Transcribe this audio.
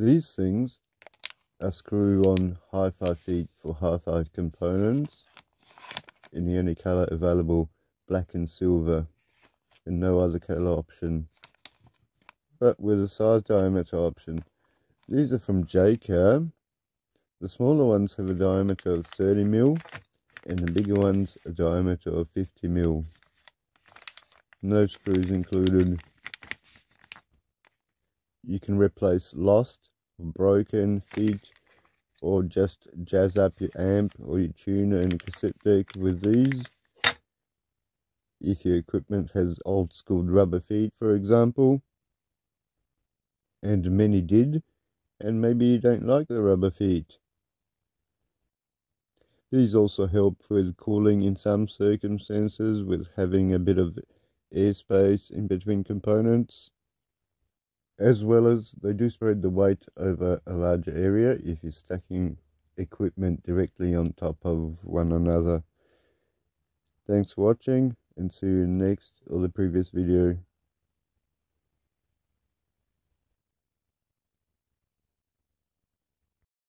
These things are screw-on hi-fi feet for hi-fi components in the only colour available, black and silver, and no other colour option, but with a size diameter option. These are from Jaycar. The smaller ones have a diameter of 30 mil, and the bigger ones a diameter of 50 mil. No screws included. You can replace lost, broken feet, or just jazz up your amp or your tuner and cassette deck with these. If your equipment has old school rubber feet, for example, and many did, and maybe you don't like the rubber feet. These also help with cooling in some circumstances with having a bit of airspace in between components as well as they do spread the weight over a larger area if you're stacking equipment directly on top of one another. Thanks for watching and see you next or the previous video.